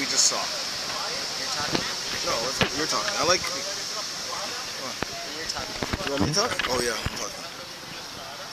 we just saw? You're talking. No, you're talking. I like. You're talking. You want me to talk? Oh yeah, I'm talking.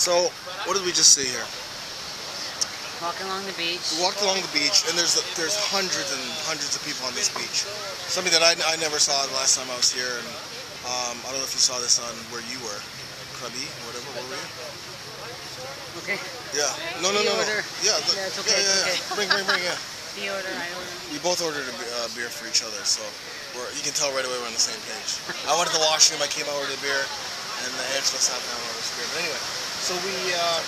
So, what did we just see here? Walking along the beach. We walked along the beach, and there's there's hundreds and hundreds of people on this beach. Something that I, I never saw the last time I was here, and um, I don't know if you saw this on where you were, Krabi, or whatever. Where were you? Okay. Yeah. No, no, no, no. Yeah. The, Yeah, it's okay, Yeah, yeah, yeah. Bring, bring, bring. Yeah. The order. I order. We both ordered a uh, beer for each other, so we're, you can tell right away we're on the same page. I went to the washroom, I came out with a beer, and uh, Angela sat down with this beer. But anyway, so we uh,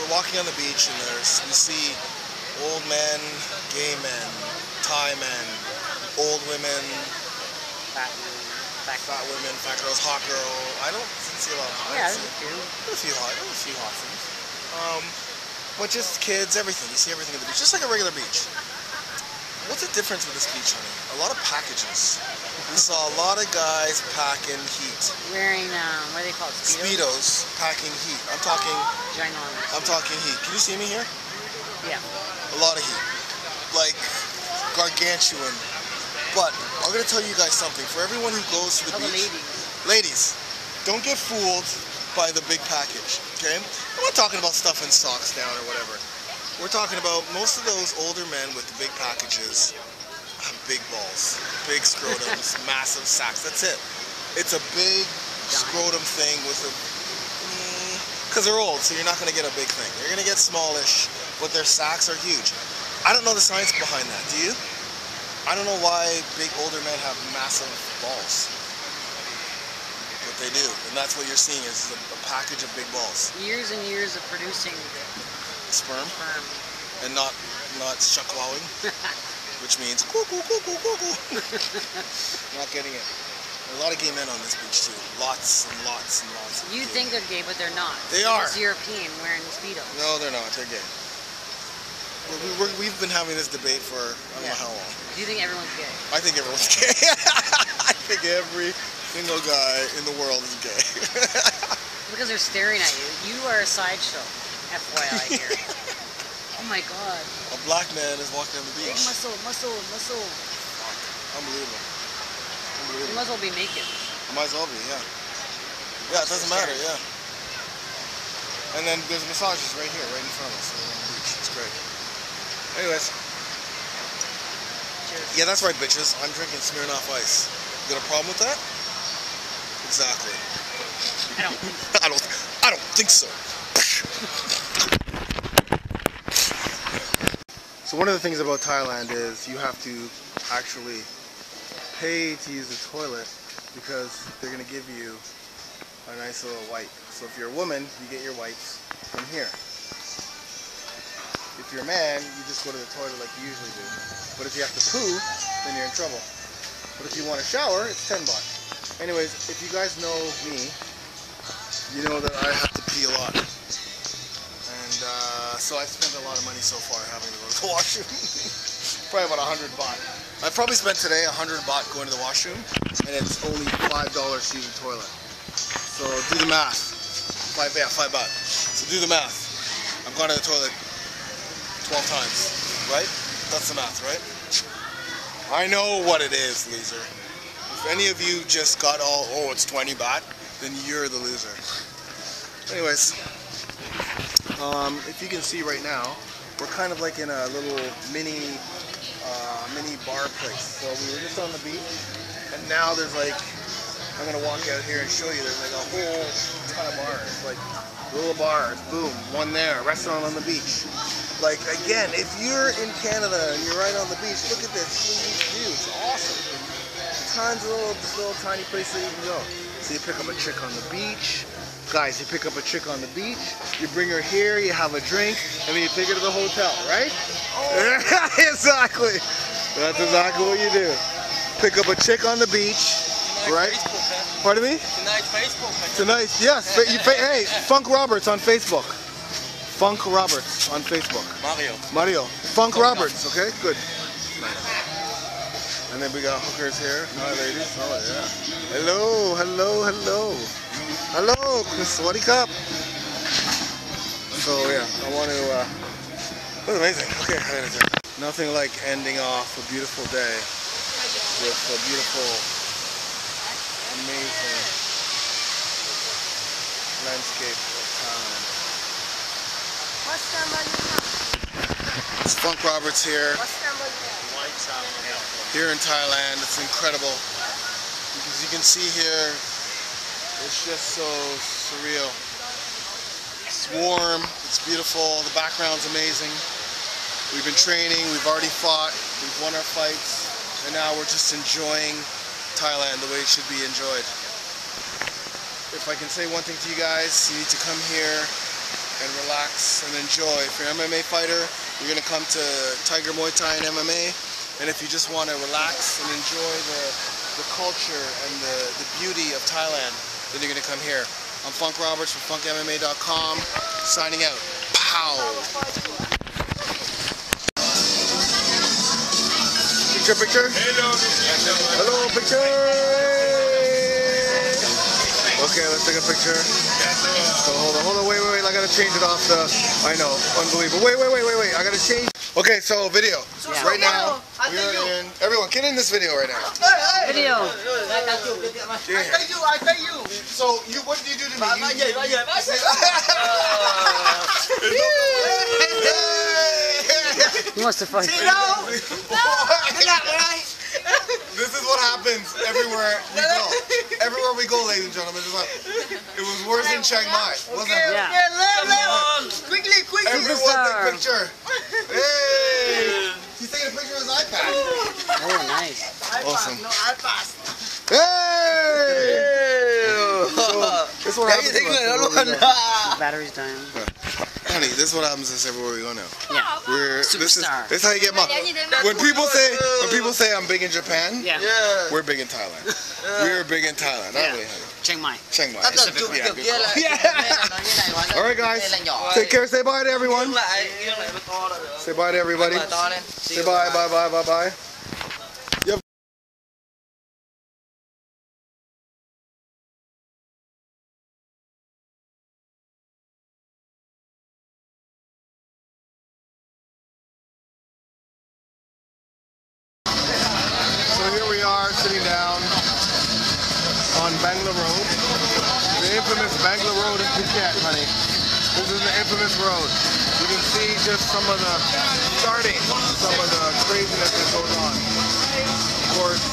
we're walking on the beach, and there's we see old men, gay men, Thai men, old women, Fat. Fat. fat women, fat girls, hot girl. I don't see a lot of hot. Yeah, I there's see a few. a few hot, a few hot things. Um, but just kids, everything. You see everything at the beach, just like a regular beach. What's the difference with this beach, honey? A lot of packages. We saw a lot of guys packing heat. Wearing um, what are they called? Speedos. Speedos packing heat. I'm talking. Ginormous. I'm talking heat. Can you see me here? Yeah. A lot of heat. Like gargantuan. But I'm gonna tell you guys something. For everyone who goes to the the beach, ladies. ladies, don't get fooled by the big package. Okay? I'm not talking about stuffing socks down or whatever. We're talking about most of those older men with the big packages have big balls, big scrotums, massive sacks. That's it. It's a big scrotum thing with a. Mm, because they're old, so you're not going to get a big thing. You're going to get smallish, but their sacks are huge. I don't know the science behind that. Do you? I don't know why big older men have massive balls. They do. And that's what you're seeing is a, a package of big balls. Years and years of producing Sperm. sperm. and not not shuckwowing, which means coo coo coo coo coo coo. not getting it. A lot of gay men on this beach too. Lots and lots and lots. Of You think men. they're gay, but they're not. They are. just European wearing speedos. No, they're not. They're gay. We, we're, we've been having this debate for I don't Yeah. know how long. Do you think everyone's gay? I think everyone's gay. I think every single guy in the world is gay. Because they're staring at you. You are a sideshow. FYI here. oh my god. A black man is walking on the Big beach. muscle, muscle, muscle. Unbelievable. You Unbelievable. might as well be naked. Might as well be, yeah. Yeah, it doesn't matter, yeah. And then there's massages right here, right in front of us, on the beach. It's great. Anyways, Cheers. yeah, that's right, bitches. I'm drinking Smirnoff Ice. You got a problem with that? Exactly. I don't. I don't. I don't think so. So one of the things about Thailand is you have to actually pay to use the toilet because they're gonna give you a nice little wipe. So if you're a woman, you get your wipes from here. If you're a man, you just go to the toilet like you usually do. But if you have to poo, then you're in trouble. But if you want a shower, it's 10 bucks. Anyways, if you guys know me, you know that I have to pee a lot. And uh, so I've spent a lot of money so far having to go to the washroom. probably about 100 baht. I've probably spent today 100 baht going to the washroom, and it's only $5 to use the toilet. So do the math. Five, yeah, five baht. So do the math. I've gone to the toilet 12 times, right? That's the math, right? I know what it is, loser. If any of you just got all, oh, it's 20 baht, then you're the loser. Anyways, um, if you can see right now, we're kind of like in a little mini, uh, mini bar place. So we were just on the beach, and now there's like, I'm gonna walk out here and show you. There's like a whole ton of bars, like little bars. Boom, one there, restaurant on the beach. Like again, if you're in Canada and you're right on the beach, look at this Tons of little, little tiny places that you can go. So you pick up a chick on the beach. Guys, you pick up a chick on the beach, you bring her here, you have a drink, and then you take her to the hotel, right? Oh. exactly. That's exactly what you do. Pick up a chick on the beach, right? Pardon me? Tonight Facebook. Tonight, yes. you hey, Funk Roberts on Facebook. Funk Roberts on Facebook. Mario. Mario. Funk Roberts, okay? Good. And then we got hookers here. Hi, ladies. Oh, yeah. Hello, hello, hello. Hello, Swaddy Cup. So, yeah, I want to, uh, that's amazing. Okay, I gotta do it. Nothing like ending off a beautiful day with a beautiful, amazing landscape of Thailand. What's number It's Funk Roberts here, What's number you here in Thailand. It's incredible because you can see here, it's just so surreal. It's warm, it's beautiful, the background's amazing. We've been training, we've already fought, we've won our fights, and now we're just enjoying Thailand the way it should be enjoyed. If I can say one thing to you guys, you need to come here and relax and enjoy. If you're an MMA fighter, you're going to come to Tiger Muay Thai and MMA. And if you just want to relax and enjoy the, the culture and the, the beauty of Thailand, then you're going to come here. I'm Funk Roberts from FunkMMA.com, signing out. Pow! Picture, picture? Hello, picture! Okay, let's take a picture. So hold on, hold on, wait, wait, wait. I gotta change it off the. I know, unbelievable. Wait, wait, wait, wait, wait. I gotta change. Okay, so video. Yeah. Right now, we are in. Everyone, get in this video right now. Video. Yeah. thank you, I thank you. So, you, what did you do to me? Bà You, bà gì bà gì bà gì. He wants to fight. What happens everywhere we go. Everywhere we go, ladies and gentlemen. It's like, it was worse in Chiang Mai, wasn't Okay, it? Yeah. okay, lên lên. Quickly, quickly. Everyone Superstar. take picture. Hey! He's taking a picture of his iPad. Oh, oh nice. Awesome. No, I pass. Hey! So, this is what Cái happens gì to us người đó everywhere we luôn. go. Battery's dying. Honey, this is what happens to us everywhere we go now. Yeah. We're this is this is how you get money. when people say when people say I'm big in Japan, Yeah. Yeah. we're big in Thailand. We're big in Thailand, aren't we, honey? Chiang Mai. Chiang Mai. Ta tưởng chụp Yeah, kiểu good kia call. là Yeah. nói như này hóa ra All right, guys. Take care. Say bye to everyone. Nghiêng lại, nghiêng lại nó to là được. Say bye to everybody. Mở to lên. Say bye, bye, bye, bye, bye. Are sitting down on Bangla Road. The infamous Bangla Road in Phuket, honey. This is the infamous road. You can see just some of the starting, some of the craziness that goes on. Of course,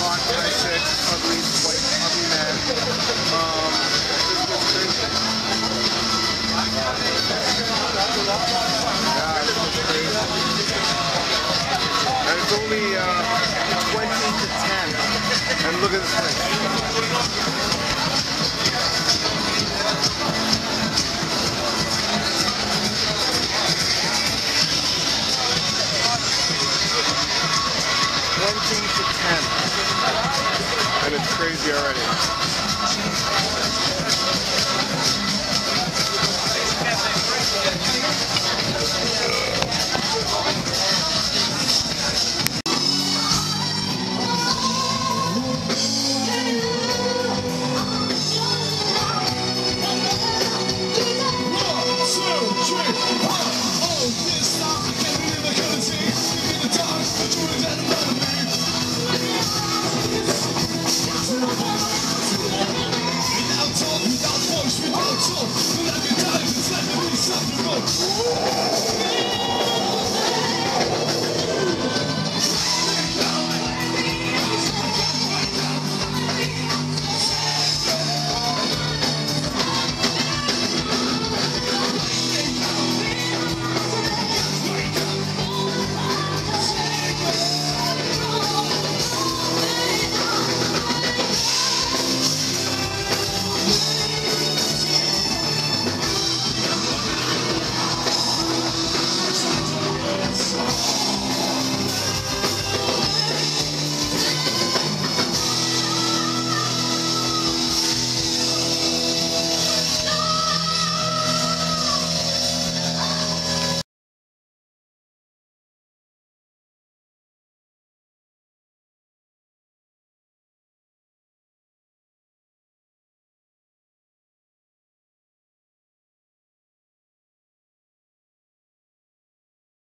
hot, high sick, ugly, white, ugly man. Um. Yeah, it's crazy. And it's only uh, look at this place.